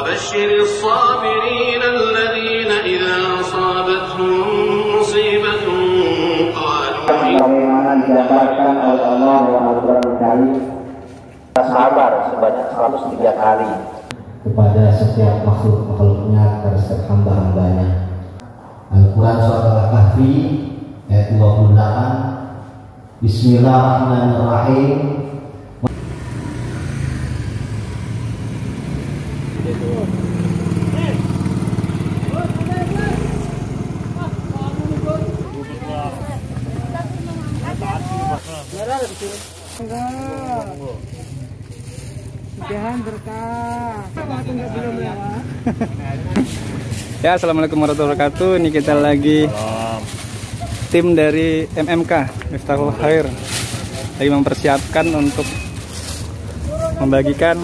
وبشر الصابرين الذين إذا أصابتهم مصيبة قالوا Sebagaimana digambarkan oleh Allah dalam Al-Quran Karim sabar sebanyak 103 kali kepada setiap makhluk-makhluknya kepada setiap hamba-hambanya. Al-Quran Surat Al-Kahfi ayat 28 Bismillahirrahmanirrahim Ya, assalamualaikum warahmatullahi wabarakatuh. Ini kita lagi tim dari MMK Miftahul Khair lagi mempersiapkan untuk membagikan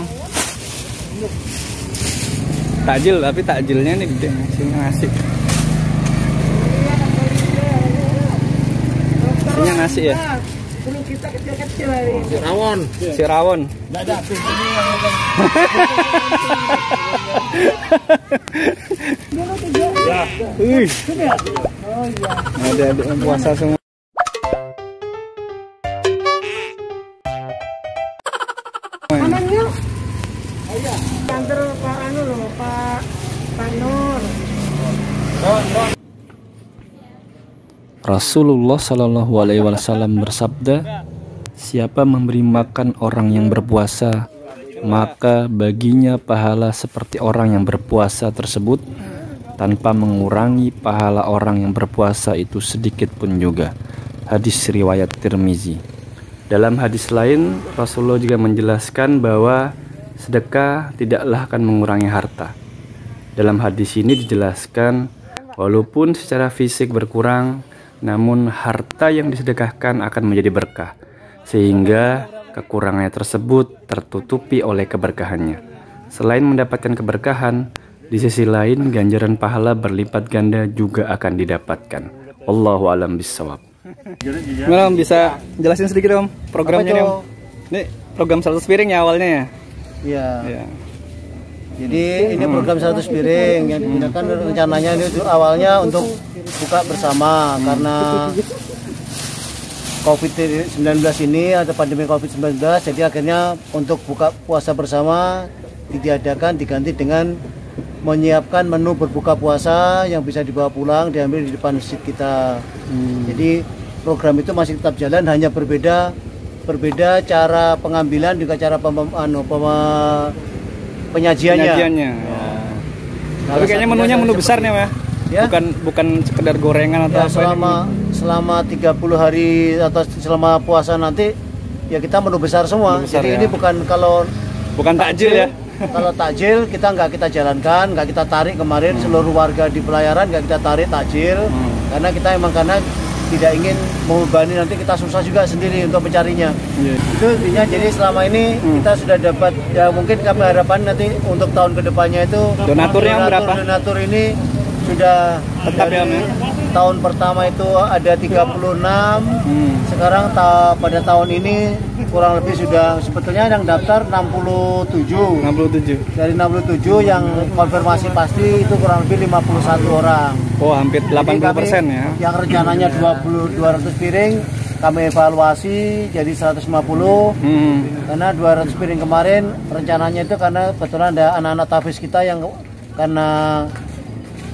takjil, tapi takjilnya ini gede sini nasi. Ini nasi ya. Rawon Si rawon. Wih. Ada adik yang puasa semua. Kantor Pak Anu loh, Pak Pak Nur. Rasulullah Shallallahu Alaihi Wasallam bersabda, Siapa memberi makan orang yang berpuasa, maka baginya pahala seperti orang yang berpuasa tersebut, tanpa mengurangi pahala orang yang berpuasa itu sedikit pun juga. Hadis riwayat Tirmizi. Dalam hadis lain, Rasulullah juga menjelaskan bahwa sedekah tidaklah akan mengurangi harta. Dalam hadis ini dijelaskan, walaupun secara fisik berkurang, namun harta yang disedekahkan akan menjadi berkah, sehingga kekurangannya tersebut tertutupi oleh keberkahannya. Selain mendapatkan keberkahan, di sisi lain ganjaran pahala berlipat ganda juga akan didapatkan. Allahu alam bisawab. Gimana Om bisa jelasin sedikit Om programnya nih Om? Ini program 100 piring ya awalnya ya? Iya. Iya. Jadi ini program 100 piring yang digunakan rencananya ini awalnya untuk buka bersama karena COVID-19 ini ada pandemi COVID-19 jadi akhirnya untuk buka puasa bersama ditiadakan diganti dengan menyiapkan menu berbuka puasa yang bisa dibawa pulang diambil di depan masjid kita. Jadi program itu masih tetap jalan hanya berbeda berbeda cara pengambilan juga cara pem, anu, pema- penyajiannya. Penyajiannya. Salah Tapi kayaknya menunya menu besar nih ya. Ya. Bukan bukan sekedar gorengan atau ya apa selama selama 30 hari atau selama puasa nanti ya kita menu besar semua. Menu besar, Jadi ya. ini bukan kalau. Bukan takjil ya. kalau takjil kita nggak kita jalankan, nggak kita tarik kemarin seluruh warga di pelayaran nggak kita tarik takjil Hmm. karena kita emang karena tidak ingin membebani nanti kita susah juga sendiri untuk mencarinya. Iya. Itu intinya jadi selama ini Hmm. kita sudah dapat ya mungkin kami harapan nanti untuk tahun ke depannya itu Donaturnya donatur, berapa? Donatur ini sudah Tetap ya, dari ya? Tahun pertama itu ada 36 Hmm. sekarang ta- pada tahun ini kurang lebih sudah sebetulnya yang daftar 67 67. dari 67 yang konfirmasi pasti itu kurang lebih 51 orang Oh, hampir Jadi 80% kami ya. yang rencananya 20 200 piring kami evaluasi jadi 150 Hmm. karena 200 piring kemarin rencananya itu karena kebetulan ada anak-anak tafis kita yang karena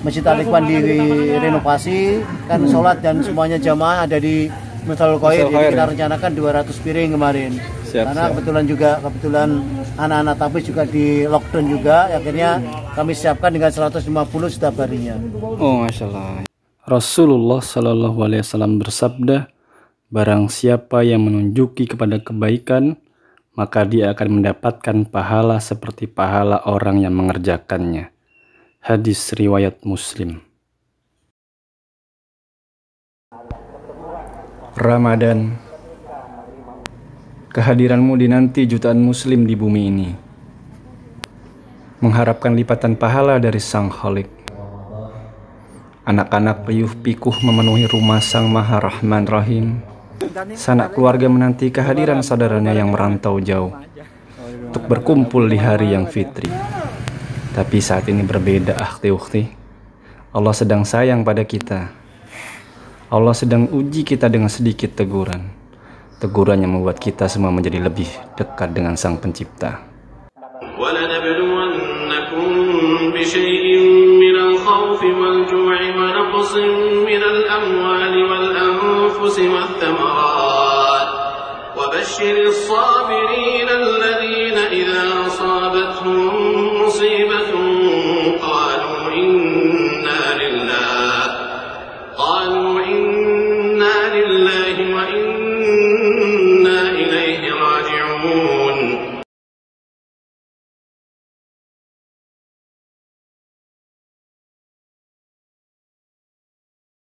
Masjid Al Ikhwan direnovasi kan sholat dan semuanya jamaah ada di Khair Miftal jadi kita ya. rencanakan 200 piring kemarin Siap, karena siap. kebetulan juga kebetulan anak-anak tafis juga di lockdown juga akhirnya kami siapkan dengan 150 setiap harinya Oh, masya Allah. Rasulullah Shallallahu Alaihi Wasallam bersabda, Barang siapa yang menunjuki kepada kebaikan, maka dia akan mendapatkan pahala seperti pahala orang yang mengerjakannya. Hadis riwayat Muslim. Ramadan. Kehadiranmu dinanti jutaan muslim di bumi ini. Mengharapkan lipatan pahala dari Sang Khalik. Anak-anak riuh pikuh memenuhi rumah Sang Maha Rahman Rahim. Sanak keluarga menanti kehadiran saudaranya yang merantau jauh. Untuk berkumpul di hari yang fitri Tapi saat ini berbeda akhti-ukhti. Allah sedang sayang pada kita. Allah sedang uji kita dengan sedikit teguran. Teguran yang membuat kita semua menjadi lebih dekat dengan Sang Pencipta. ولنبلونكم بشيء من الخوف والجوع ونقص من الأموال والأنفس والثمرات وبشر الصابرين الذين